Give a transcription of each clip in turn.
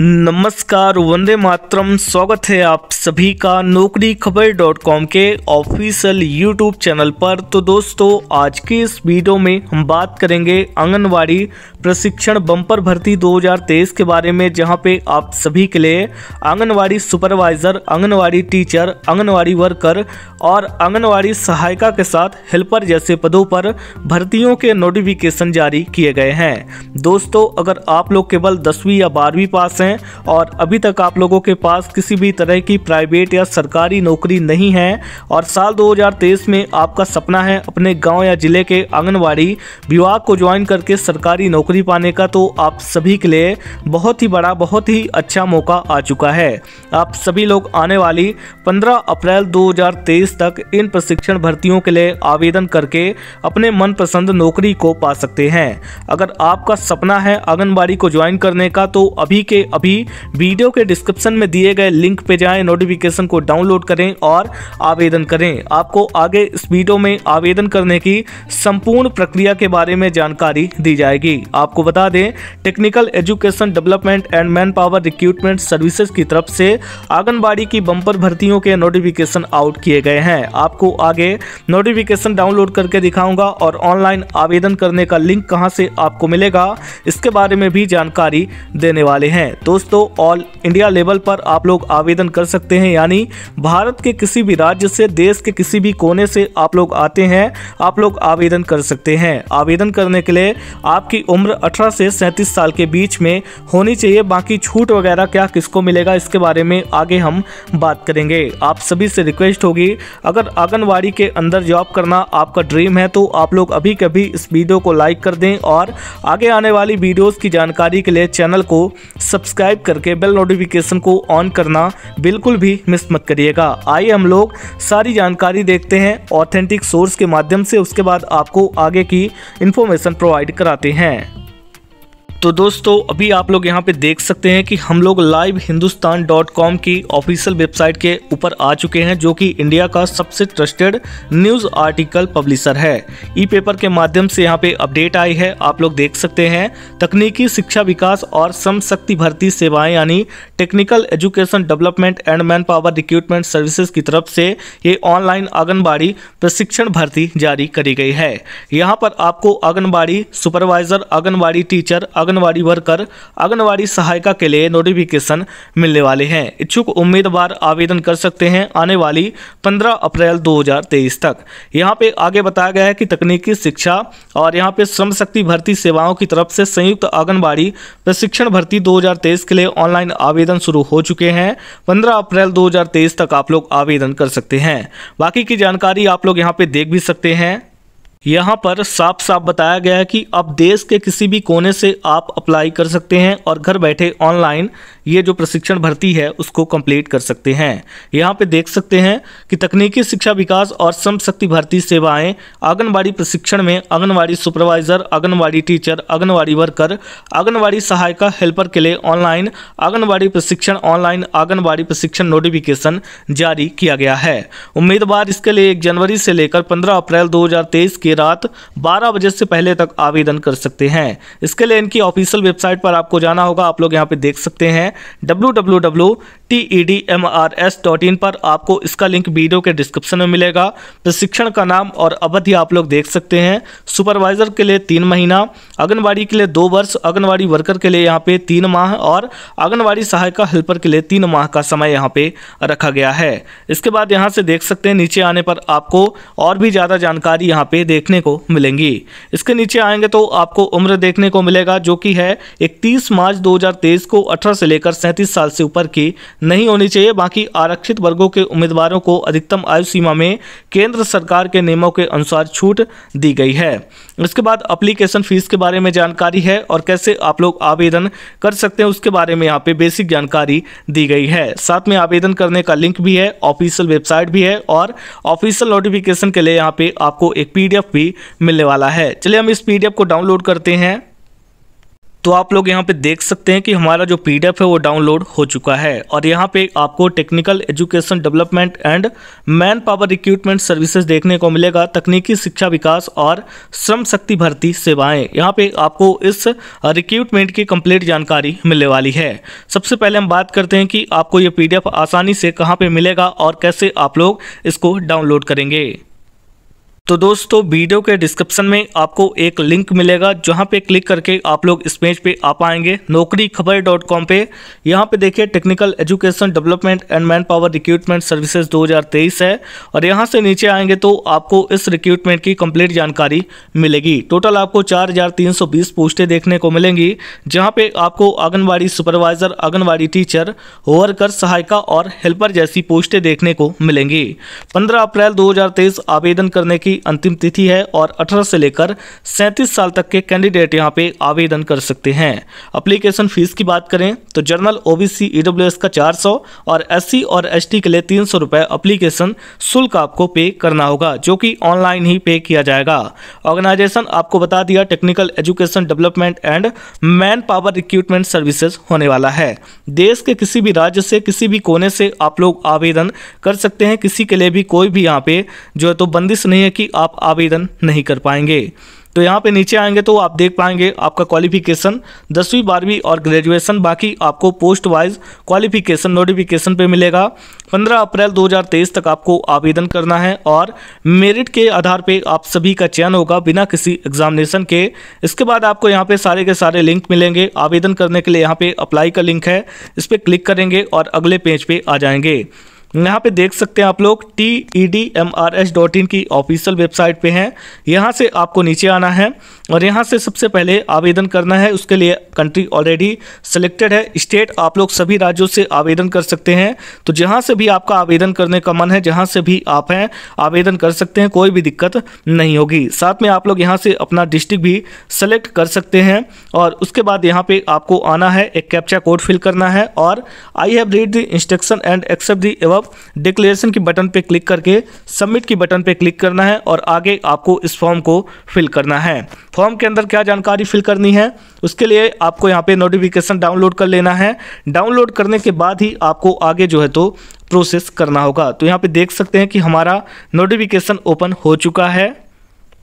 नमस्कार, वंदे मातरम, स्वागत है आप सभी का नौकरी खबर डॉट कॉम के ऑफिशियल यूट्यूब चैनल पर। तो दोस्तों, आज के इस वीडियो में हम बात करेंगे आंगनवाड़ी प्रशिक्षण बम्पर भर्ती 2023 के बारे में, जहाँ पे आप सभी के लिए anganwadi supervisor anganwadi teacher anganwadi worker और आंगनवाड़ी सहायिका के साथ हेल्पर जैसे पदों पर भर्तियों के नोटिफिकेशन जारी किए गए हैं। दोस्तों, अगर आप लोग केवल दसवीं या बारहवीं पास हैं और अभी तक आप लोगों के पास किसी भी तरह की प्राइवेट या सरकारी नौकरी नहीं है और साल 2023 में आपका सपना है अपने गाँव या ज़िले के आंगनवाड़ी विभाग को ज्वाइन करके सरकारी नौकरी पाने का तो आप सभी के लिए बहुत ही बड़ा, बहुत ही अच्छा मौका आ चुका है। आप सभी लोग आने वाली 15 अप्रैल 2023 तक इन प्रशिक्षण भर्तियों के लिए आवेदन करके अपने मनपसंद नौकरी को पा सकते हैं। अगर आपका सपना है आंगनबाड़ी को ज्वाइन करने का तो अभी के अभी वीडियो के डिस्क्रिप्शन में दिए गए लिंक पे जाएँ नोटिफिकेशन को डाउनलोड करें और आवेदन करें। आपको आगे इस वीडियो में आवेदन करने की संपूर्ण प्रक्रिया के बारे में जानकारी दी जाएगी। आपको बता दें technical education development and man power recruitment services की तरफ़ से आंगनबाड़ी की बम्पर भर्तियों के नोटिफिकेशन आउट किए गए हैं। आपको आगे नोटिफिकेशन डाउनलोड करके दिखाऊँगा और ऑनलाइन आवेदन करने का लिंक कहाँ से आपको मिलेगा, इसके बारे में भी जानकारी देने वाले हैं। दोस्तों ऑल इंडिया लेवल पर आप लोग आवेदन कर सकते हैं। यानी भारत के किसी भी राज्य से, देश के किसी भी कोने से आप लोग आते हैं, आप लोग आवेदन कर सकते हैं। आवेदन करने के लिए आपकी उम्र 18 से सैंतीस साल के बीच में होनी चाहिए। बाकी छूट वगैरह क्या किसको मिलेगा, इसके बारे में आगे हम बात करेंगे। आप सभी से रिक्वेस्ट होगी, अगर आंगनबाड़ी के अंदर जॉब करना आपका ड्रीम है तो आप लोग अभी कभी इस वीडियो को लाइक कर दें और आगे आने वाली वीडियोस की जानकारी के लिए चैनल को सब्सक्राइब करके बेल नोटिफिकेशन को ऑन करना बिल्कुल भी मिस मत करिएगा। आइए हम लोग सारी जानकारी देखते हैं ऑथेंटिक सोर्स के माध्यम से उसके बाद आपको आगे की इन्फॉर्मेशन प्रोवाइड कराते हैं। तो दोस्तों, अभी आप लोग यहाँ पे देख सकते हैं कि हम लोग लाइव हिंदुस्तान डॉट कॉम की ऑफिशियल वेबसाइट के ऊपर आ चुके हैं, जो कि इंडिया का सबसे ट्रस्टेड न्यूज़ आर्टिकल पब्लिशर है। ई पेपर के माध्यम से यहाँ पे अपडेट आई है। आप लोग देख सकते हैं, तकनीकी शिक्षा विकास और श्रम शक्ति भर्ती सेवाएँ, यानी technical education development and man power recruitment services की तरफ़ से ये ऑनलाइन आंगनबाड़ी प्रशिक्षण भर्ती जारी करी गई है। यहाँ पर आपको anganwadi supervisor anganwadi teacher anganwadi worker, anganwadi सहायिका के लिए नोटिफिकेशन मिलने वाले हैं। इच्छुक उम्मीदवार आवेदन कर सकते हैं आने वाली 15 अप्रैल 2023 तक। यहाँ पे आगे बताया गया है कि तकनीकी शिक्षा और यहाँ पे श्रम शक्ति भर्ती सेवाओं की तरफ़ से संयुक्त आंगनबाड़ी प्रशिक्षण भर्ती 2023 के लिए ऑनलाइन आवेदन शुरू हो चुके हैं। 15 अप्रैल 2023 तक आप लोग आवेदन कर सकते हैं। बाकी की जानकारी आप लोग यहाँ पे देख भी सकते हैं। यहाँ पर साफ़ साफ़ बताया गया है कि अब देश के किसी भी कोने से आप अप्लाई कर सकते हैं और घर बैठे ऑनलाइन ये जो प्रशिक्षण भर्ती है, उसको कंप्लीट कर सकते हैं। यहाँ पे देख सकते हैं कि तकनीकी शिक्षा विकास और श्रम शक्ति भर्ती सेवाएँ आंगनबाड़ी प्रशिक्षण में anganwadi supervisor, anganwadi teacher, anganwadi worker, anganwadi सहायिका हेल्पर के लिए ऑनलाइन आंगनबाड़ी प्रशिक्षण, ऑनलाइन आंगनबाड़ी प्रशिक्षण नोटिफिकेशन जारी किया गया है। उम्मीदवार इसके लिए एक जनवरी से लेकर पंद्रह अप्रैल दो हज़ार तेईस की रात 12 बजे से पहले तक आवेदन कर सकते हैं। इसके लिए इनकी ऑफिशियल वेबसाइट पर आपको जाना होगा, आप लोग यहाँ पे देख सकते हैं। W T E D M R S dot in पर आपको इसका लिंक वीडियो के डिस्क्रिप्शन में मिलेगा। प्रशिक्षण का नाम और अवधि आप लोग देख सकते हैं। सुपरवाइजर के लिए तीन महीना, आंगनबाड़ी के लिए दो वर्ष, आंगनबाड़ी वर्कर के लिए यहाँ पे तीन माह और आंगनबाड़ी सहायिका हेल्पर के लिए तीन माह का समय यहाँ पे रखा गया है। इसके बाद यहाँ से देख सकते हैं, नीचे आने पर आपको और भी ज़्यादा जानकारी यहाँ पे देखने को मिलेंगी। इसके नीचे आएँगे तो आपको उम्र देखने को मिलेगा, जो कि है इकतीस मार्च दो हज़ार तेईस को अठारह से लेकर सैंतीस साल से ऊपर की नहीं होनी चाहिए। बाकी आरक्षित वर्गों के उम्मीदवारों को अधिकतम आयु सीमा में केंद्र सरकार के नियमों के अनुसार छूट दी गई है। इसके बाद अप्लीकेशन फ़ीस के बारे में जानकारी है और कैसे आप लोग आवेदन कर सकते हैं, उसके बारे में यहाँ पे बेसिक जानकारी दी गई है। साथ में आवेदन करने का लिंक भी है ऑफिशियल वेबसाइट भी है और ऑफिशियल नोटिफिकेशन के लिए यहाँ पे आपको एक पीडीएफ भी मिलने वाला है। चलिए हम इस पीडीएफ को डाउनलोड करते हैं। तो आप लोग यहाँ पे देख सकते हैं कि हमारा जो पीडीएफ है वो डाउनलोड हो चुका है और यहाँ पे आपको technical education development and man power recruitment services देखने को मिलेगा, तकनीकी शिक्षा विकास और श्रम शक्ति भर्ती सेवाएँ। यहाँ पे आपको इस रिक्रूटमेंट की कंप्लीट जानकारी मिलने वाली है। सबसे पहले हम बात करते हैं कि आपको ये पीडीएफ आसानी से कहाँ पर मिलेगा और कैसे आप लोग इसको डाउनलोड करेंगे। तो दोस्तों, वीडियो के डिस्क्रिप्शन में आपको एक लिंक मिलेगा, जहाँ पे क्लिक करके आप लोग इस पेज पे आ पाएँगे। नौकरी खबर डॉट कॉम पे। यहाँ पे देखिए technical education development and man power recruitment services 2023 है। और यहाँ से नीचे आएँगे तो आपको इस रिक्रूटमेंट की कंप्लीट जानकारी मिलेगी। टोटल आपको चार पोस्टें देखने को मिलेंगी, जहाँ पे आपको anganwadi supervisor anganwadi teacher worker सहायिका और हेल्पर जैसी पोस्टें देखने को मिलेंगी। पंद्रह अप्रैल दो हज़ार तेईस, आवेदन करने की अंतिम तिथि है और 18 से लेकर सैंतीस साल तक के कैंडिडेट यहाँ पे आवेदन कर सकते हैं। अप्लीकेशन फ़ीस की बात करें तो जर्नल ओबीसी ईडब्ल्यूएस का 400 और एससी और एसटी के लिए तीन सौ अप्लीकेशन शुल्क आपको पे करना होगा, जो कि ऑनलाइन ही पे किया जाएगा। ऑर्गेनाइजेशन आपको बता दिया technical education development and man power recruitment services होने वाला है। देश के किसी भी राज्य से, किसी भी कोने से आप लोग आवेदन कर सकते हैं। किसी के लिए भी कोई भी यहाँ पे जो है तो बंदिश नहीं है कि आप आवेदन नहीं कर पाएँगे। तो यहाँ पे नीचे आएँगे तो आप देख पाएँगे आपका क्वालिफिकेशन दसवीं, बारहवीं और ग्रेजुएशन बाकी आपको पोस्ट वाइज क्वालिफिकेशन नोटिफिकेशन पे मिलेगा। 15 अप्रैल 2023 तक आपको आवेदन करना है और मेरिट के आधार पे आप सभी का चयन होगा बिना किसी एग्जामिनेशन के। इसके बाद आपको यहाँ पे सारे के सारे लिंक मिलेंगे। आवेदन करने के लिए यहाँ पे अप्लाई का लिंक है। इस पर क्लिक करेंगे और अगले पेज पे आ जाएँगे। यहाँ पे देख सकते हैं आप लोग T E D M R S dot in की ऑफिशियल वेबसाइट पे हैं। यहाँ से आपको नीचे आना है और यहाँ से सबसे पहले आवेदन करना है, उसके लिए कंट्री ऑलरेडी सिलेक्टेड है। स्टेट आप लोग सभी राज्यों से आवेदन कर सकते हैं। तो जहाँ से भी आपका आवेदन करने का मन है, जहाँ से भी आप हैं, आवेदन कर सकते हैं, कोई भी दिक्कत नहीं होगी। साथ में आप लोग यहाँ से अपना डिस्ट्रिक्ट भी सेलेक्ट कर सकते हैं और उसके बाद यहाँ पे आपको आना है, एक कैप्चा कोड फिल करना है और I have read the instruction and accept the एव डिक्लेरेशन की बटन पर क्लिक करके सबमिट की बटन पर क्लिक करना है और आगे आपको इस फॉर्म को फिल करना है। फॉर्म के अंदर क्या जानकारी फिल करनी है? उसके लिए आपको यहाँ पे नोटिफिकेशन डाउनलोड कर लेना है। डाउनलोड करने के बाद ही आपको आगे जो है तो प्रोसेस करना होगा। तो यहाँ पे देख सकते हैं कि हमारा नोटिफिकेशन ओपन हो चुका है।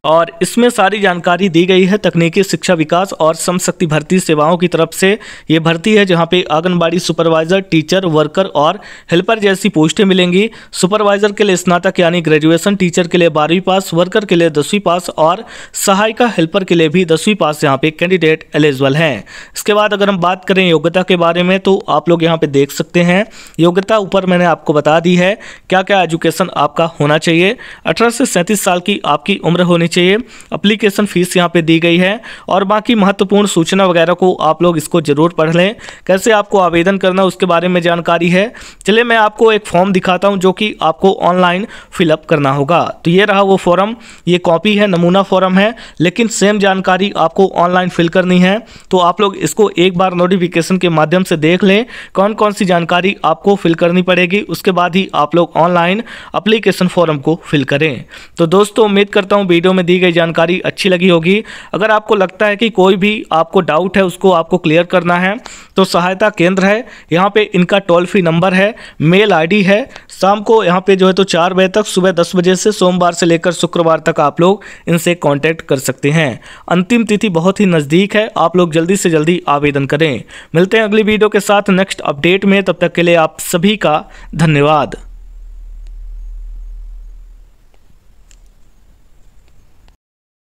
और इसमें सारी जानकारी दी गई है तकनीकी शिक्षा विकास और समशक्ति भर्ती सेवाओं की तरफ़ से। ये भर्ती है जहाँ पे आंगनबाड़ी सुपरवाइजर, टीचर, वर्कर और हेल्पर जैसी पोस्टें मिलेंगी। सुपरवाइजर के लिए स्नातक यानी ग्रेजुएशन, टीचर के लिए बारहवीं पास, वर्कर के लिए दसवीं पास और सहायिका हेल्पर के लिए भी दसवीं पास यहाँ पे कैंडिडेट एलिजिबल हैं। इसके बाद अगर हम बात करें योग्यता के बारे में तो आप लोग यहाँ पे देख सकते हैं। योग्यता ऊपर मैंने आपको बता दी है। क्या क्या एजुकेशन आपका होना चाहिए? अठारह से सैंतीस साल की आपकी उम्र होनी चाहिए। अप्लीकेशन फ़ीस यहाँ पे दी गई है। और बाकी महत्वपूर्ण सूचना वगैरह को आप लोग इसको ज़रूर पढ़ लें। कैसे आपको आवेदन करना उसके बारे में जानकारी है। चलिए मैं आपको एक फॉर्म दिखाता हूँ जो कि आपको ऑनलाइन फिलअप करना होगा। तो ये रहा वो फॉर्म ये कॉपी है, नमूना फॉर्म है। लेकिन सेम जानकारी आपको ऑनलाइन फिल करनी है। तो आप लोग इसको एक बार नोटिफिकेशन के माध्यम से देख लें। कौन कौन सी जानकारी आपको फिल करनी पड़ेगी, उसके बाद ही आप लोग ऑनलाइन अप्लीकेशन फॉर्म को फिल करें। तो दोस्तों, उम्मीद करता हूँ वीडियो में में दी गई जानकारी अच्छी लगी होगी। अगर आपको लगता है कि कोई भी आपको डाउट है, उसको आपको क्लियर करना है तो सहायता केंद्र है। यहाँ पे इनका टोल फ्री नंबर है मेल आईडी है। शाम को यहाँ पे जो है तो चार बजे तक, सुबह दस बजे से सोमवार से लेकर शुक्रवार तक आप लोग इनसे कॉन्टैक्ट कर सकते हैं। अंतिम तिथि बहुत ही नज़दीक है, आप लोग जल्दी से जल्दी आवेदन करें। मिलते हैं अगली वीडियो के साथ नेक्स्ट अपडेट में। तब तक के लिए आप सभी का धन्यवाद।